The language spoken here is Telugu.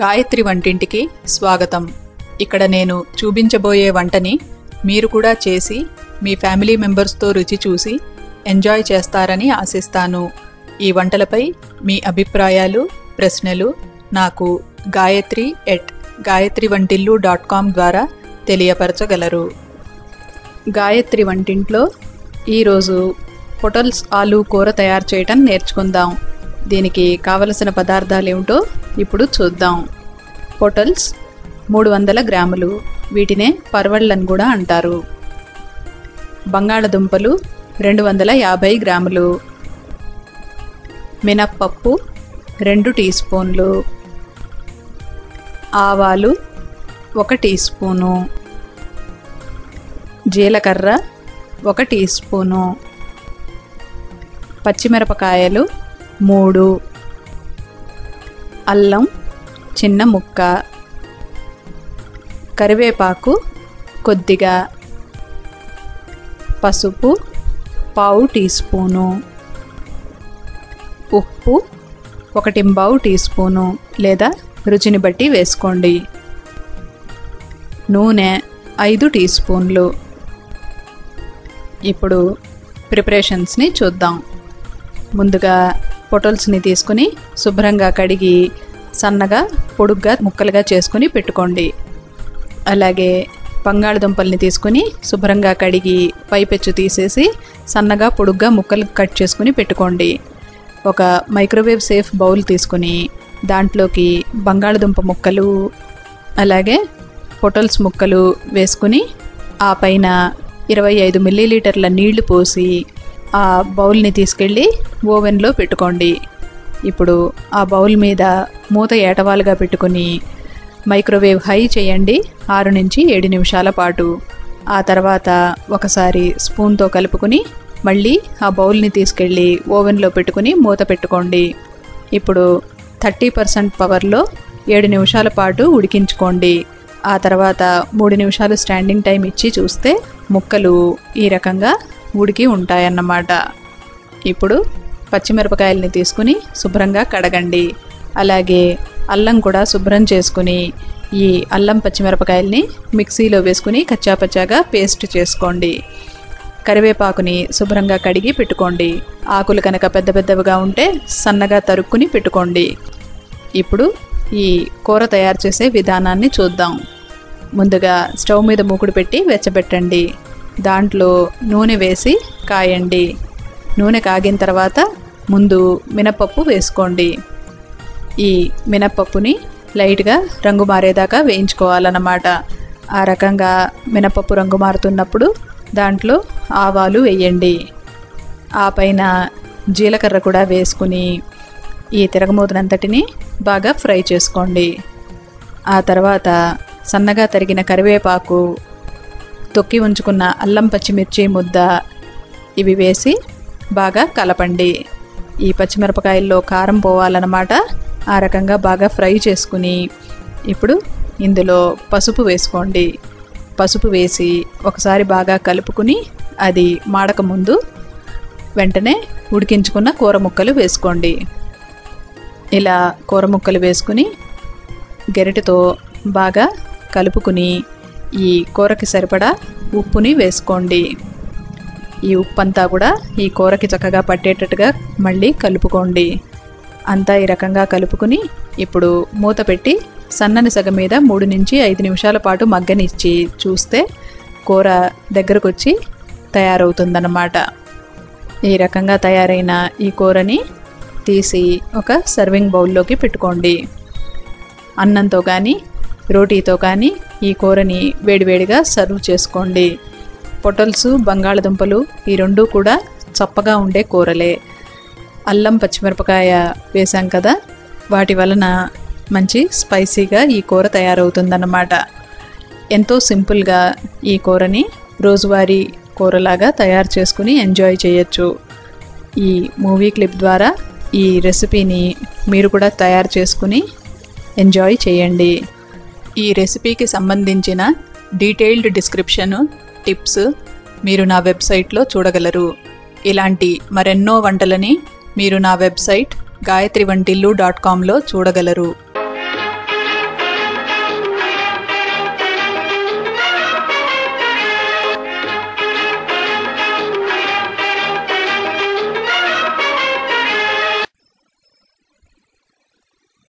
గాయత్రి వంటింటికి స్వాగతం. ఇక్కడ నేను చూపించబోయే వంటని మీరు కూడా చేసి మీ ఫ్యామిలీ మెంబర్స్తో రుచి చూసి ఎంజాయ్ చేస్తారని ఆశిస్తాను. ఈ వంటలపై మీ అభిప్రాయాలు ప్రశ్నలు నాకు గాయత్రి ఎట్ గాయత్రి వంటిల్లు డాట్ కామ్ ద్వారా తెలియపరచగలరు. గాయత్రి వంటింట్లో ఈరోజు పొటల్స్ ఆలు కూర తయారు చేయటం నేర్చుకుందాం. దీనికి కావలసిన పదార్థాలు ఏమిటో ఇప్పుడు చూద్దాం. పొటల్స్ మూడు వందల గ్రాములు. వీటినే పర్వళ్ళని కూడా అంటారు. బంగాళదుంపలు రెండు వందల యాభై గ్రాములు. మినప్పప్పు రెండు టీ స్పూన్లు. ఆవాలు ఒక టీ స్పూను. జీలకర్ర ఒక టీ స్పూను. పచ్చిమిరపకాయలు మూడు. అల్లం చిన్న ముక్క. కరివేపాకు కొద్దిగా. పసుపు పావు టీ స్పూను. ఉప్పు ఒకటింబావు టీ స్పూను లేదా రుచిని బట్టి వేసుకోండి. నూనె ఐదు టీ స్పూన్లు. ఇప్పుడు ప్రిపరేషన్స్ని చూద్దాం. ముందుగా పొటల్స్ని తీసుకుని శుభ్రంగా కడిగి సన్నగా పొడుగ్గా ముక్కలుగా చేసుకుని పెట్టుకోండి. అలాగే బంగాళదుంపల్ని తీసుకుని శుభ్రంగా కడిగి పైపెచ్చు తీసేసి సన్నగా పొడుగ్గా ముక్కలు కట్ చేసుకుని పెట్టుకోండి. ఒక మైక్రోవేవ్ సేఫ్ బౌల్ తీసుకుని దాంట్లోకి బంగాళదుంప ముక్కలు అలాగే పొటల్స్ ముక్కలు వేసుకుని ఆ పైన ఇరవై ఐదు మిల్లీలీటర్ల నీళ్ళు పోసి ఆ బౌల్ని తీసుకెళ్ళి ఓవెన్లో పెట్టుకోండి. ఇప్పుడు ఆ బౌల్ మీద మూత ఏటవాలుగా పెట్టుకుని మైక్రోవేవ్ హై చేయండి ఆరు నుంచి ఏడు నిమిషాల పాటు. ఆ తర్వాత ఒకసారి స్పూన్తో కలుపుకుని మళ్ళీ ఆ బౌల్ని తీసుకెళ్ళి ఓవెన్లో పెట్టుకుని మూత పెట్టుకోండి. ఇప్పుడు థర్టీ పర్సెంట్ పవర్లో ఏడు నిమిషాల పాటు ఉడికించుకోండి. ఆ తర్వాత మూడు నిమిషాలు స్టాండింగ్ టైం ఇచ్చి చూస్తే ముక్కలు ఈ రకంగా ఉడికి ఉంటాయన్నమాట. ఇప్పుడు పచ్చిమిరపకాయలని తీసుకుని శుభ్రంగా కడగండి. అలాగే అల్లం కూడా శుభ్రం చేసుకుని ఈ అల్లం పచ్చిమిరపకాయల్ని మిక్సీలో వేసుకుని కచ్చాపచ్చాగా పేస్ట్ చేసుకోండి. కరివేపాకుని శుభ్రంగా కడిగి పెట్టుకోండి. ఆకులు కనుక పెద్ద పెద్దవిగా ఉంటే సన్నగా తరుక్కుని పెట్టుకోండి. ఇప్పుడు ఈ కూర తయారు చేసే విధానాన్ని చూద్దాం. ముందుగా స్టవ్ మీద మూకుడు పెట్టి వెచ్చబెట్టండి. దాంట్లో నూనె వేసి కాయండి. నూనె కాగిన తర్వాత ముందు మినపప్పు వేసుకోండి. ఈ మినపప్పుని లైట్గా రంగు మారేదాకా వేయించుకోవాలన్నమాట. ఆ రకంగా మినపప్పు రంగు మారుతున్నప్పుడు దాంట్లో ఆవాలు వేయండి. ఆ పైన జీలకర్ర కూడా వేసుకుని ఈ తిరగమూతనంతటిని బాగా ఫ్రై చేసుకోండి. ఆ తర్వాత సన్నగా తరిగిన కరివేపాకు తొక్కి ఉంచుకున్న అల్లం పచ్చిమిర్చి ముద్ద ఇవి వేసి బాగా కలపండి. ఈ పచ్చిమిరపకాయల్లో కారం పోవాలన్నమాట. ఆ రకంగా బాగా ఫ్రై చేసుకుని ఇప్పుడు ఇందులో పసుపు వేసుకోండి. పసుపు వేసి ఒకసారి బాగా కలుపుకుని అది మాడక ముందు వెంటనే ఉడికించుకున్న కూర ముక్కలు వేసుకోండి. ఇలా కూర ముక్కలు వేసుకుని గరిటెతో బాగా కలుపుకుని ఈ కూరకి సరిపడా ఉప్పుని వేసుకోండి. ఈ ఉప్పు అంతా కూడా ఈ కూరకి చక్కగా పట్టేటట్టుగా మళ్ళీ కలుపుకోండి. అంతా ఈ రకంగా కలుపుకుని ఇప్పుడు మూత పెట్టి సన్నని సగం మీద మూడు నుంచి ఐదు నిమిషాల పాటు మగ్గనిచ్చి చూస్తే కూర దగ్గరకు వచ్చి తయారవుతుందన్నమాట. ఈ రకంగా తయారైన ఈ కూరని తీసి ఒక సర్వింగ్ బౌల్లోకి పెట్టుకోండి. అన్నంతో కానీ రోటీతో కానీ ఈ కూరని వేడివేడిగా సర్వ్ చేసుకోండి. పొటల్స్ బంగాళదుంపలు ఈ రెండూ కూడా చప్పగా ఉండే కూరలే. అల్లం పచ్చిమిరపకాయ వేసాం కదా? వాటి వలన మంచి స్పైసీగా ఈ కూర తయారవుతుందన్నమాట. ఎంతో సింపుల్గా ఈ కూరని రోజువారీ కూరలాగా తయారు చేసుకుని ఎంజాయ్ చేయొచ్చు. ఈ మూవీ క్లిప్ ద్వారా ఈ రెసిపీని మీరు కూడా తయారు చేసుకుని ఎంజాయ్ చేయండి. ఈ రెసిపీకి సంబంధించిన డీటెయిల్డ్ డిస్క్రిప్షన్ టిప్స్ మీరు నా వెబ్సైట్లో చూడగలరు. ఇలాంటి మరెన్నో వంటలని మీరు నా వెబ్సైట్ గాయత్రి వంటిల్లు డాట్ కామ్లో చూడగలరు.